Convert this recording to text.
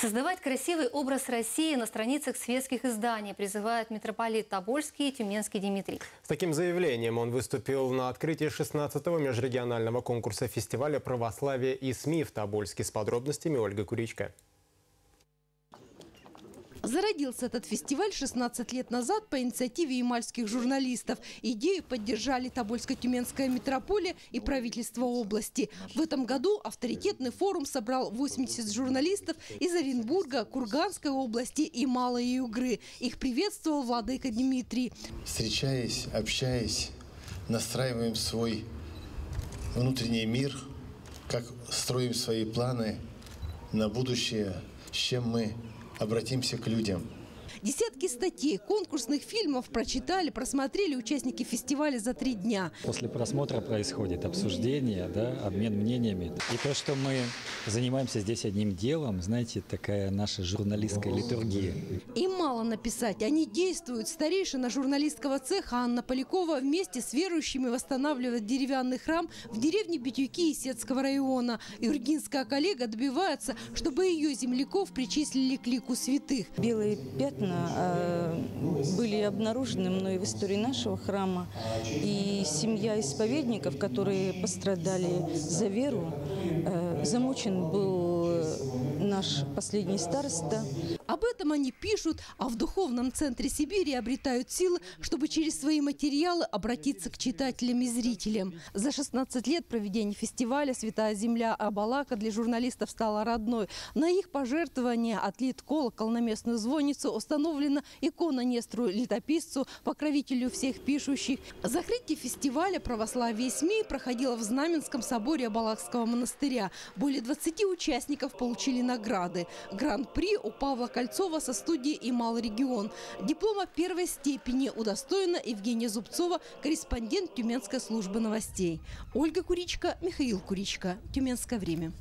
Создавать красивый образ России на страницах светских изданий призывает митрополит Тобольский и Тюменский Дмитрий. С таким заявлением он выступил на открытии 16-го межрегионального конкурса фестиваля православия и СМИ в Тобольске. С подробностями Ольга Куричка. Зародился этот фестиваль 16 лет назад по инициативе ямальских журналистов. Идею поддержали Тобольско-Тюменская метрополия и правительство области. В этом году авторитетный форум собрал 80 журналистов из Оренбурга, Курганской области и Малой Югры. Их приветствовал владыка Дмитрий. Встречаясь, общаясь, настраиваем свой внутренний мир, как строим свои планы на будущее, с чем мы обратимся к людям. Десятки статей, конкурсных фильмов прочитали, просмотрели участники фестиваля за три дня. После просмотра происходит обсуждение, да, обмен мнениями. И то, что мы занимаемся здесь одним делом, знаете, такая наша журналистская литургия. Им мало написать, они действуют. Старейшина журналистского цеха Анна Полякова вместе с верующими восстанавливает деревянный храм в деревне Битюки Исетского района. Юргинская коллега добивается, чтобы ее земляков причислили к лику святых. Белые пятна Э, были обнаружены мной в истории нашего храма. И семья исповедников, которые пострадали за веру, э, замучен был наш последний староста. Об этом они пишут, а в Духовном центре Сибири обретают силы, чтобы через свои материалы обратиться к читателям и зрителям. За 16 лет проведения фестиваля «Святая земля Абалака» для журналистов стала родной. На их пожертвования отлит колокол на местную звонницу, установлена икона Нестру летописцу, покровителю всех пишущих. Закрытие фестиваля «Православие СМИ» проходило в Знаменском соборе Абалакского монастыря. Более 20 участников получили награды. Гран-при у Павла Кольцова со студии «Имал регион». Диплома первой степени удостоена Евгения Зубцова, корреспондент Тюменской службы новостей. Ольга Куричка, Михаил Куричка. Тюменское время.